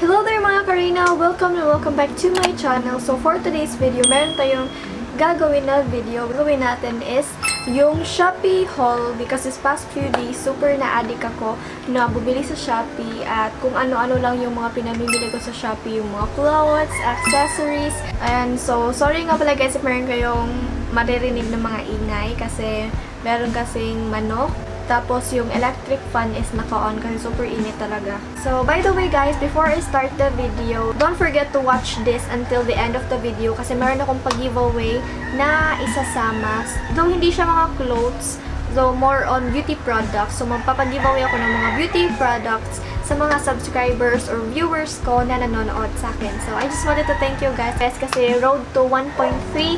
Hello there mga Karina! Welcome and welcome back to my channel. So for today's video, meron tayong gagawin na video. Gagawin natin is yung Shopee haul because this past few days, super na-addict ako na bumili sa Shopee at kung ano-ano lang yung mga pinamimili ko sa Shopee, yung mga clothes, accessories. And so, sorry nga pala guys if meron kayong maririnig ng mga ingay kasi meron kasing manok tapos, yung electric fan is naka-on kasi super init talaga. So, by the way guys, before I start the video, don't forget to watch this until the end of the video kasi meron akong pag-giveaway na isasama. Though hindi siya mga clothes, though more on beauty products. So, magpapag-giveaway ako ng mga beauty products sa mga subscribers or viewers ko na nanonood sa akin. So, I just wanted to thank you guys kasi road to 1.3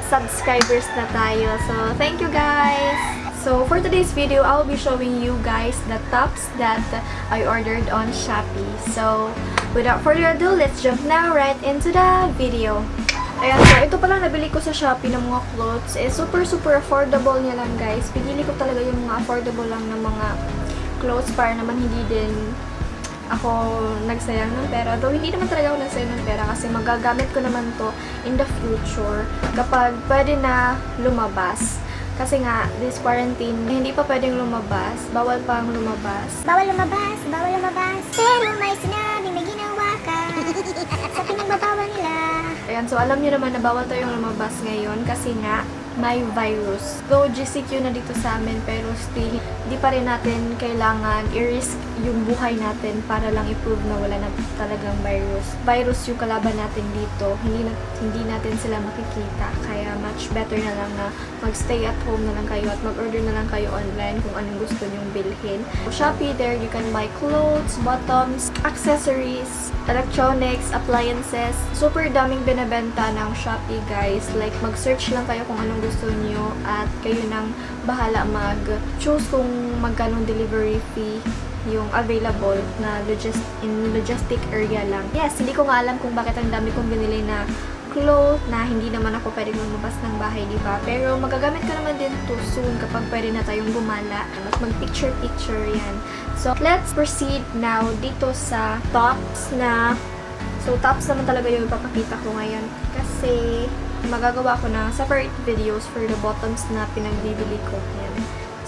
subscribers na tayo. So, thank you guys! So, for today's video, I'll be showing you guys the tops that I ordered on Shopee. So, without further ado, let's jump now right into the video. Ayan, so ito pala nabili ko sa Shopee ng mga clothes. Eh, super super affordable niya lang guys. Pinili ko talaga yung mga affordable lang ng mga clothes para naman hindi din ako nagsayang ng pera. Though hindi naman talaga ako nagsayang ng pera kasi magagamit ko naman to in the future kapag pwede na lumabas. Kasi nga, this quarantine, hindi pa pwedeng lumabas. Bawal pang lumabas. Bawal lumabas, bawal lumabas. Pero may sinabi, may ginawa ka. sa pinagbabawal nila. Ayan, so alam niyo naman na bawal tayong lumabas ngayon kasi nga, may virus. Though GCQ na dito sa amin, pero still, di pa rin natin kailangan i-risk yung buhay natin para lang i-prove na wala na talagang virus. Virus yung kalaban natin dito. Hindi, na, hindi natin sila makikita. Kaya much better na lang na mag-stay at home na lang kayo at mag-order na lang kayo online kung anong gusto nyong bilhin. Shopee, there you can buy clothes, bottoms, accessories, electronics, appliances. Super daming binibenta ng Shopee, guys. Like, mag-search lang kayo kung anong gusto niyo at kayo nang bahala mag-choose kung magkano delivery fee yung available na logist in logistic area lang. Yes, hindi ko nga alam kung bakit ang dami kong binili na clothes na hindi naman ako pwedeng lumabas ng bahay, di ba? Pero magagamit ko naman din to soon kapag pwede na tayong gumala at mag-picture-picture yan. So, let's proceed now dito sa tops na So, tops naman talaga yung ipapakita ko ngayon kasi magagawa ko na separate videos for the bottoms na pinagbibili ko. Yan.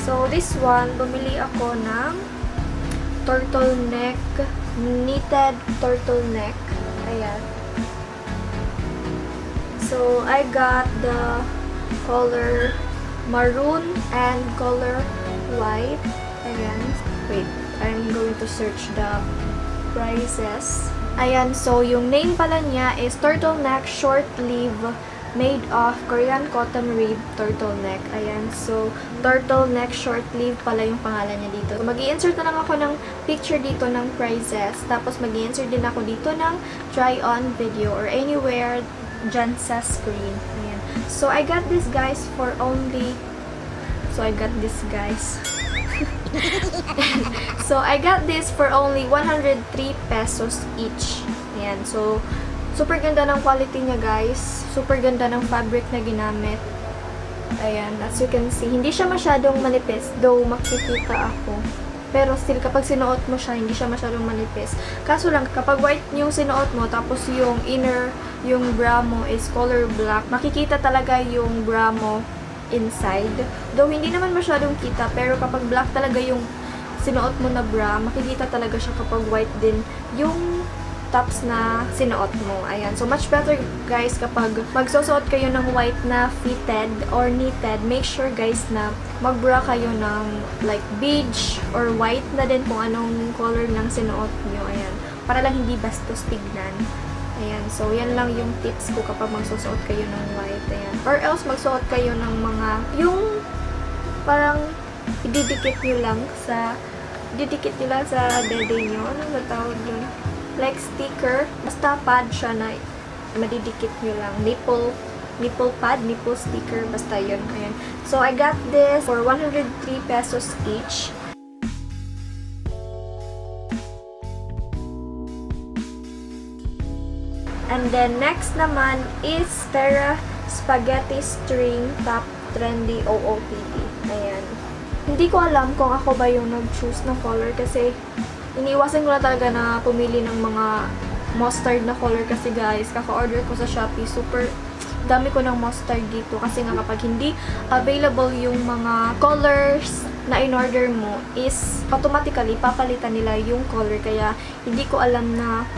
So, this one, bumili ako ng turtleneck, knitted turtleneck. Ayan. So, I got the color maroon and color white. Ayan. Wait, I'm going to search the prices. Ayan, so yung name pala niya is turtleneck short sleeve made of Korean cotton rib turtleneck. Ayan, so turtleneck short sleeve pala yung pangalan niya dito. So, mag insert na lang ako ng picture dito ng prices. Tapos mag insert din ako dito ng try on video or anywhere dyan sa screen. Ayan. So, I got this guys for only... So, I got this guys. so, I got this for only 103 pesos each. Ayan. So, super ganda ng quality niya, guys. Super ganda ng fabric na ginamit. Ayan. As you can see, hindi siya masyadong manipis. Though, makikita ako. Pero still, kapag sinuot mo siya, hindi siya masyadong manipis. Kaso lang, kapag white yung sinuot mo, tapos yung inner, yung bra mo is color black, makikita talaga yung bra mo inside. Though, hindi naman masyadong kita, pero kapag black talaga yung sinuot mo na bra, makikita talaga siya kapag white din yung tops na sinuot mo. Ayan. So, much better, guys, kapag magsusuot kayo ng white na fitted or knitted, make sure, guys, na magbra kayo ng like beige or white na din kung anong color ng sinuot nyo. Ayan. Para lang hindi bastos tignan. Ayan. So, yan lang yung tips ko kapag magsusuot kayo ng white. Ayan. Or else, magsuot kayo ng mga, yung parang ididikit nyo lang sa, didikit nyo lang sa dede nyo. Ano ba dun? Like sticker. Basta pad siya na madidikit nyo lang. Nipple, nipple pad, nipple sticker. Basta yun. Ayan. So, I got this for 103 pesos each. And then, next naman is Terra Spaghetti String Top Trendy OOTD. Ayan. Hindi ko alam kung ako ba yung nag-choose ng color kasi iniwasan ko na talaga na pumili ng mga mustard na color kasi guys. Kaka-order ko sa Shopee. Super dami ko ng mustard dito kasi nga kapag hindi available yung mga colors na in-order mo is automatically papalitan nila yung color kaya hindi ko alam na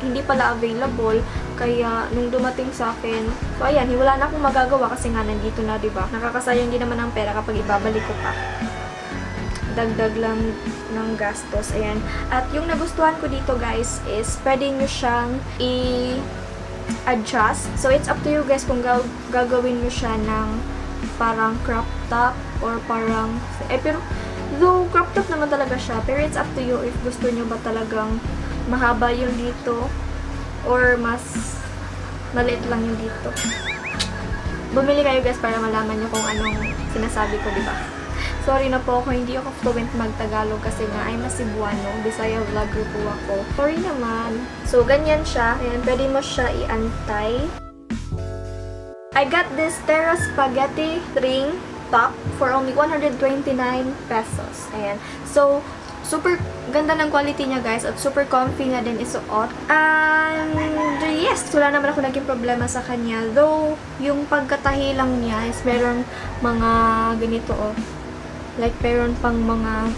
hindi pala available kaya nung dumating sa akin so ayan wala na akong magagawa kasi nga nandito na ba nakakasayang din naman ang pera kapag ibabalik ko pa dagdag lang ng gastos ayan at yung nagustuhan ko dito guys is pwede nyo siyang i adjust. So, it's up to you guys kung ga gagawin mo siya ng parang crop top or parang, eh, pero, though crop top naman talaga siya, pero it's up to you if gusto nyo ba talagang mahaba yung dito or mas maliit lang yung dito. Bumili kayo guys para malaman nyo kung anong sinasabi ko, di ba? Sorry na po ako, hindi ako fluent mag-Tagalog kasi nga ay Cebuano, Bisaya vlogger po ako. Sorry naman. So, ganyan siya. Ayan, pwede mo siya i-antay. I got this Terra Spaghetti ring top for only 129 pesos. Ayan. So, super ganda ng quality niya guys at super comfy na din isuot. And yes, wala naman ako naging problema sa kanya. Though, yung pagkatahi lang niya is meron mga ganito oh Like, meron pang mga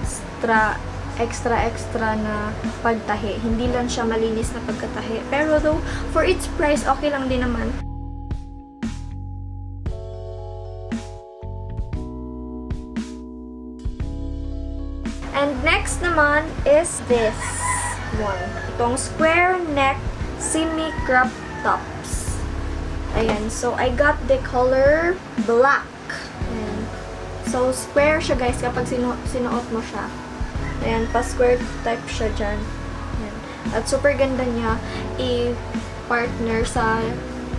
extra, extra, extra na pagtahi. Hindi lang siya malinis na pagkatahi. Pero though, for its price, okay lang din naman. And next naman is this one. Itong square neck semi-crop tops. Ayan. So, I got the color black. So, square siya guys kapag sinu sinuot mo siya. Ayan, pa-square type siya dyan. Ayan. At super ganda niya i-partner sa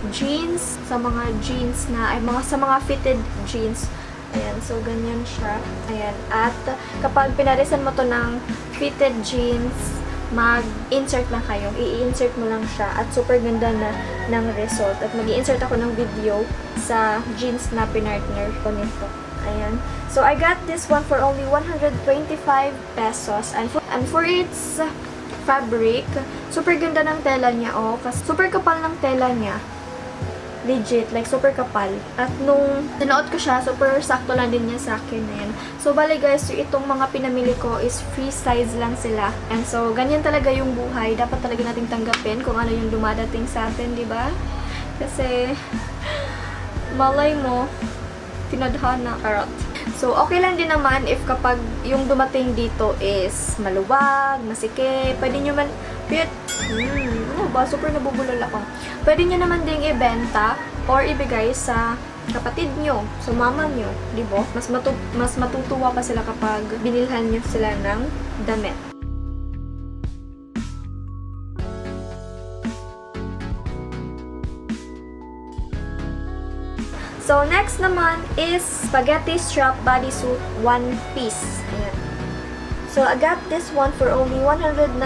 jeans, sa mga jeans na, ay mga sa mga fitted jeans. Ayan, so ganyan siya. Ayan, at kapag pinarisan mo to ng fitted jeans, mag-insert lang kayo. I-insert mo lang siya at super ganda na ng result. At mag insert ako ng video sa jeans na pinartner ko nito. Ayan. So, I got this one for only 125 pesos. And for, and for its fabric, super ganda ng tela niya, oh. Kasi super kapal ng tela niya. Legit, like super kapal. At nung sinuot ko siya, super sakto lang din niya sa akin. Ayan. So, bali guys, itong mga pinamili ko is free size lang sila. And so, ganyan talaga yung buhay. Dapat talaga nating tanggapin kung ano yung dumadating sa atin, di ba? Kasi, malay mo, tinadhana. Charot. So, okay lang din naman if kapag yung dumating dito is maluwag, masike, pwede nyo man, pit, hmm, ano ba, super nabubulol ako. Pwede nyo naman ding ibenta or ibigay sa kapatid nyo, sa mama nyo, di ba? Mas, matu mas matutuwa pa sila kapag binilhan nyo sila ng damit. So, next naman is spaghetti strap bodysuit one piece. Ayan. So, I got this one for only 199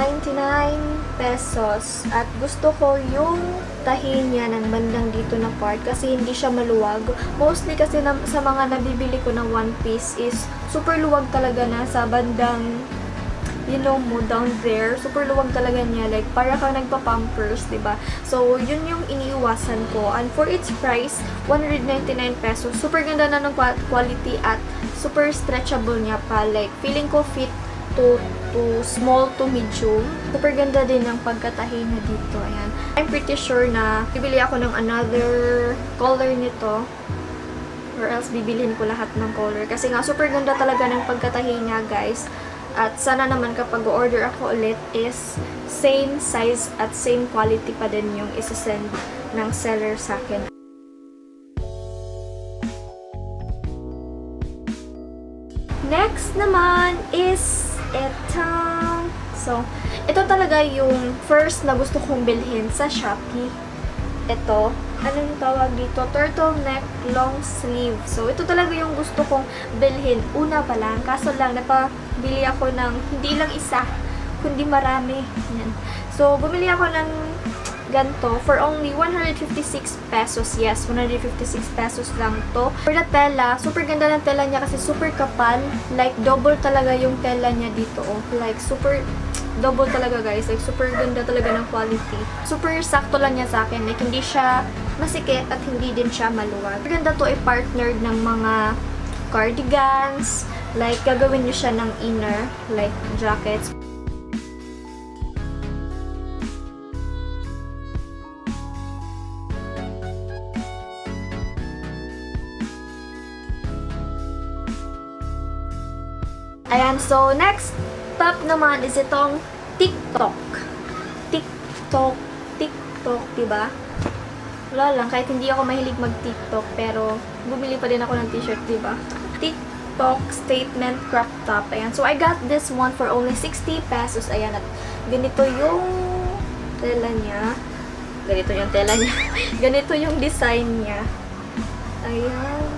pesos. At gusto ko yung tahin niya ng bandang dito na part kasi hindi siya maluwag. Mostly kasi na, sa mga nabibili ko ng one piece is super luwag talaga na sa bandang know mo, down there, super luwag talaga niya. Like, para kang nagpa-pampers, ba diba? So, yun yung iniiwasan ko. And for its price, 199 pesos. Super ganda na ng quality at super stretchable niya pa. Like, feeling ko fit to, to small to medium. Super ganda din ng pagkatahi niya dito. Ayan. I'm pretty sure na bibili ako ng another color nito or else bibilhin ko lahat ng color. Kasi nga, super ganda talaga ng pagkatahi niya, guys. At sana naman kapag order ako ulit is same size at same quality pa din yung isasend ng seller sa akin. Next naman is itong... So, ito talaga yung first na gusto kong bilhin sa Shopee. Ito, anong tawag dito? Turtleneck long sleeve. So, ito talaga yung gusto kong bilhin. Una pa lang. Kaso lang, napabili ako ng hindi lang isa, kundi marami. Yan. So, bumili ako ng ganto for only 156 pesos. Yes, 156 pesos lang to. For the tela, super ganda ng tela niya kasi super kapal. Like, double talaga yung tela niya dito. Oh. Like, super double talaga guys. Like, super ganda talaga ng quality. Super sakto lang niya sa akin. Like, hindi siya masikip at hindi din siya maluwag. Ganda to ay partnered ng mga cardigans. Like, gagawin niyo siya ng inner, like jackets. Ayan, so next top naman is itong TikTok. TikTok, TikTok, diba? Wala lang, kahit hindi ako mahilig mag-TikTok, pero bumili pa din ako ng t-shirt, diba? TikTok statement crop top. Ayan, so I got this one for only 60 pesos. Ayan, at ganito yung tela niya. Ganito yung tela niya. ganito yung design niya. Ayan.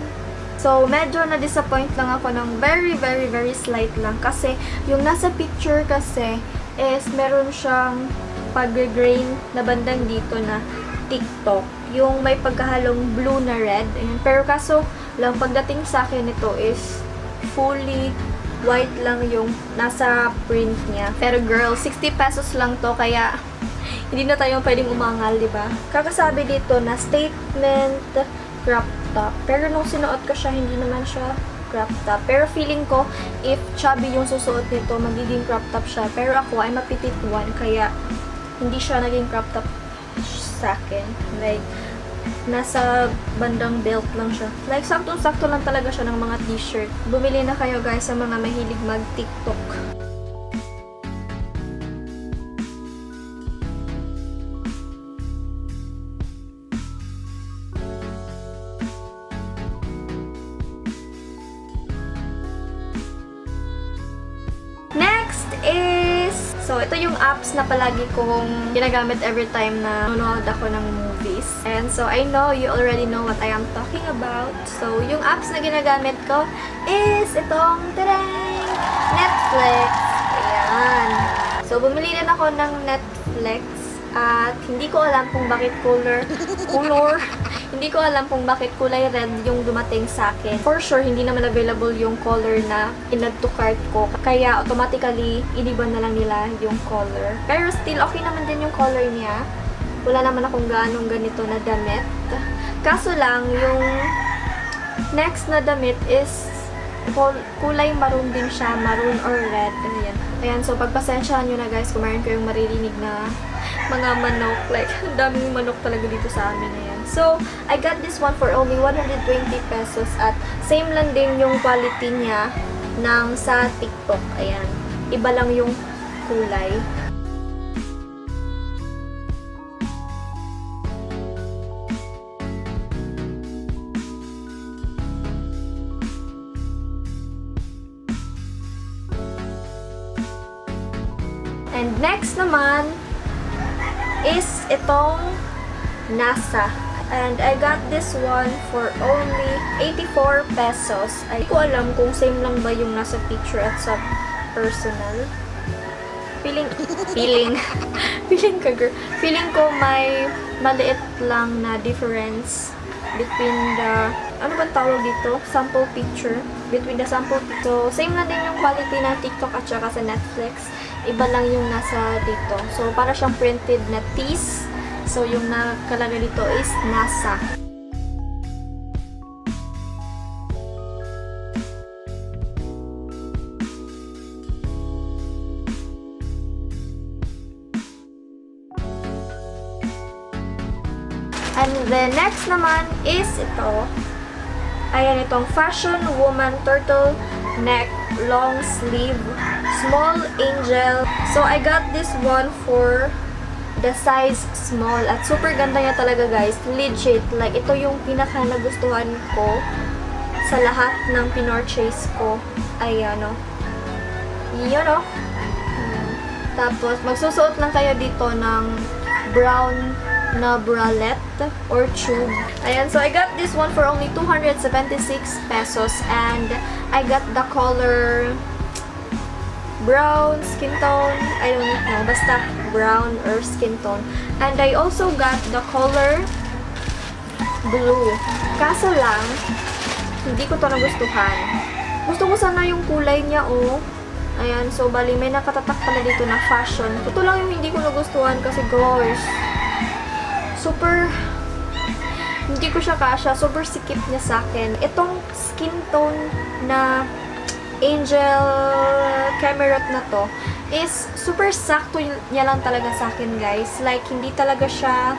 So, medyo na-disappoint lang ako ng very, very, very slight lang. Kasi, yung nasa picture kasi is meron siyang pag-grain na bandang dito na TikTok. Yung may pagkahalong blue na red. Ayan. Pero kaso, lang pagdating sa akin nito is fully white lang yung nasa print niya. Pero girl, 60 pesos lang to. Kaya, hindi na tayo pwedeng umangal, di ba? Kakasabi dito na statement crop top. Pero nung sinuot ko siya, hindi naman siya crop top. Pero feeling ko, if chubby yung susuot nito, magiging crop top siya. Pero ako, I'm a petite one, kaya hindi siya naging crop top sa akin. Like, nasa bandang belt lang siya. Like, saktong-sakto lang talaga siya ng mga t-shirt. Bumili na kayo guys sa mga mahilig mag-tiktok. Na palagi kong ginagamit every time na nanonood ako ng movies. And so I know you already know what I am talking about. So yung apps na ginagamit ko is itong tarang, Netflix. Ayan. So bumili din ako ng Netflix at hindi ko alam kung bakit color, color, hindi ko alam kung bakit kulay red yung dumating sa akin. For sure, hindi naman available yung color na in-add to cart ko. Kaya automatically, iniban na lang nila yung color. Pero still, okay naman din yung color niya. Wala naman akong ganong ganito na damit. Kaso lang, yung next na damit is kulay maroon din siya, maroon or red. Ayan. Ayan, so pagpasensyahan nyo na guys kung meron kayong maririnig na mga manok. Like, ang daming manok talaga dito sa amin. Ayan. So, I got this one for only 120 pesos at same lang din yung quality niya ng sa TikTok. Ayan. Iba lang yung kulay. Itong NASA. And I got this one for only 84 pesos. Ay, ko alam kung same lang ba yung nasa picture at sa personal. Feeling, feeling, feeling ka girl. Feeling ko may maliit lang na difference between the, ano bang tawag dito? Sample picture. Between the sample picture. Same lang din yung quality ng TikTok at saka sa Netflix. Iba lang yung nasa dito. So, para siyang printed na tease. So, yung nakalagay dito is NASA. And the next naman is ito. Ayan, itong Fashion Woman Turtle Neck Long Sleeve Small Angel. So, I got this one for the size small. At super ganda niya talaga, guys. Legit. Like, ito yung pinaka nagustuhan ko sa lahat ng pinorchase ko. Ayan, o. Yun, o. Tapos, magsusuot lang kayo dito ng brown na bralette or tube. Ayan, so I got this one for only 276 pesos and I got the color brown, skin tone, I don't know, basta brown or skin tone. And I also got the color blue. Kaso lang, hindi ko to nagustuhan. Gusto ko sana yung kulay niya, oh. Ayan, so bali may nakatatak pala dito na fashion. Ito lang yung hindi ko nagustuhan kasi gosh, super, hindi ko siya kasha, super sikip niya sa akin. Itong skin tone na Angel Camerot na to is super sakto niya lang talaga sa akin guys. Like, hindi talaga siya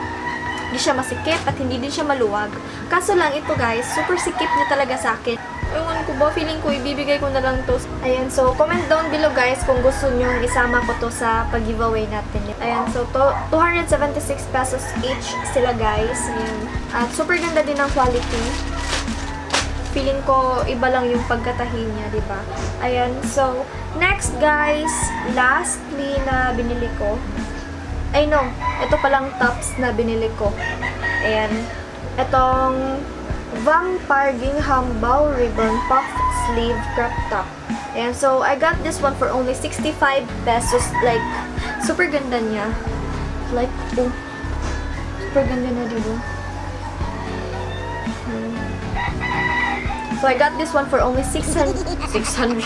hindi siya masikip at hindi din siya maluwag. Kaso lang ito guys, super sikip niya talaga sa akin. Ewan ko ba, feeling ko ibibigay ko na lang to. Ayan, so comment down below guys kung gusto nyo isama ko to sa pag-giveaway natin. Ayan, so to, 276 pesos each sila guys. Ayan. At super ganda din ng quality feeling ko iba lang yung pagkatahi niya, di ba? Ayan, so next guys, lastly na binili ko. Ay no, ito palang tops na binili ko. Ayan, itong Vampire Gingham Bow Ribbon Puff Sleeve Crop Top. Ayan, so I got this one for only 65 pesos. Like, super ganda niya. Like, oh, super ganda na, di ba? Hmm. So I got this one for only 600 600.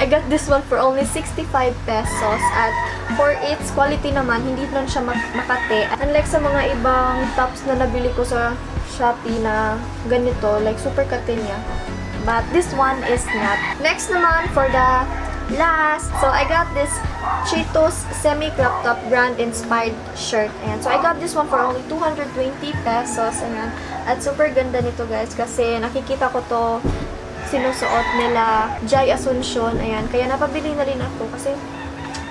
I got this one for only 65 pesos at for its quality naman, hindi lang siya mak makate. Unlike sa mga ibang tops na nabili ko sa Shopee na ganito, like super kate niya. But this one is not. Next naman for the last, so I got this Cheetos semi-crop top brand inspired shirt. Ayan. So I got this one for only 220 pesos. Ayan. At super ganda nito guys kasi nakikita ko to sinusuot nila Jai Asuncion. Ayan. Kaya napabili na rin ako kasi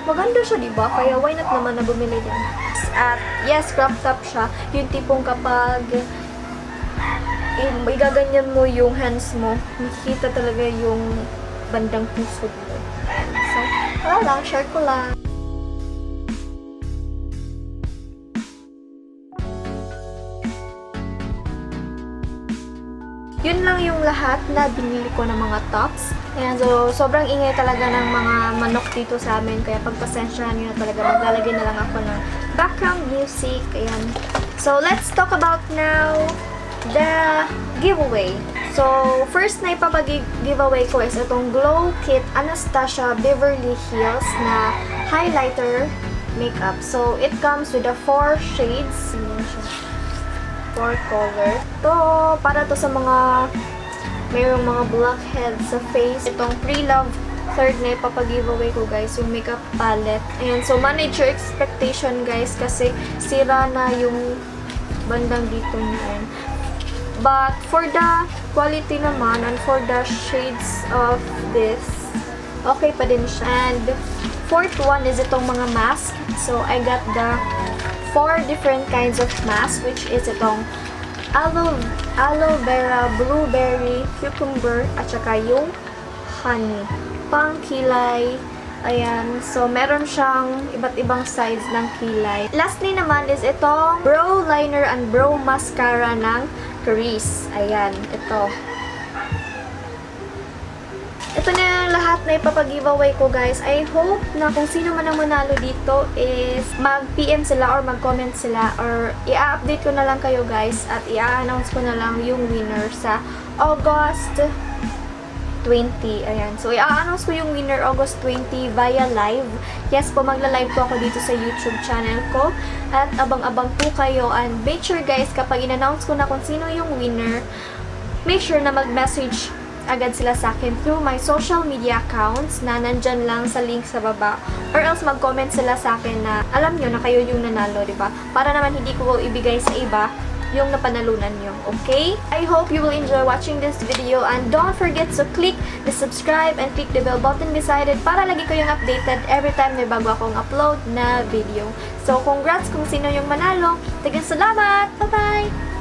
maganda siya, di ba? Kaya why not naman na bumili din. At yes, crop top siya. Yung tipong kapag eh, igaganyan mo yung hands mo, makikita talaga yung bandang puso mo. So, wala lang, share ko lang. Yun lang yung lahat na binili ko ng mga tops. Ayan, so sobrang ingay talaga ng mga manok dito sa amin. Kaya pagpasensyahan nyo na talaga, maglalagay na lang ako ng background music. Ayan. So, let's talk about now the giveaway. So, first na ipapag-giveaway ko is itong Glow Kit Anastasia Beverly Hills na highlighter makeup. So, it comes with the four shades. Four color. To, para to sa mga mayroong mga blackheads sa face. Itong Pre-Love third na ipapag-giveaway ko guys, yung makeup palette. Ayan, so manage your expectation guys kasi sira na yung bandang dito niya. But for the quality naman and for the shades of this, okay pa din siya. And fourth one is itong mga mask. So I got the four different kinds of mask which is itong aloe, aloe vera, blueberry, cucumber, at saka yung honey. Pang kilay, Ayan. So, meron siyang iba't ibang size ng kilay. Lastly naman is itong brow liner and brow mascara ng Caris. Ayan. Ito. Ito na yung lahat na ipapag-giveaway ko, guys. I hope na kung sino man ang manalo dito is mag-PM sila or mag-comment sila or i-update ko na lang kayo, guys. At i-announce ko na lang yung winner sa August 20. Ayan. So, i-announce ko yung winner August 20 via live. Yes po, magla-live po ako dito sa YouTube channel ko. At abang-abang po kayo. And make sure guys, kapag in-announce ko na kung sino yung winner, make sure na mag-message agad sila sa akin through my social media accounts na nandyan lang sa link sa baba. Or else mag-comment sila sa akin na alam nyo na kayo yung nanalo, ba? Para naman hindi ko ibigay sa iba yung napanalunan nyo. Okay? I hope you will enjoy watching this video and don't forget to click the subscribe and click the bell button beside it para lagi kayong updated every time may bago akong upload na video. So, congrats kung sino yung manalo. Tagang salamat! Bye-bye!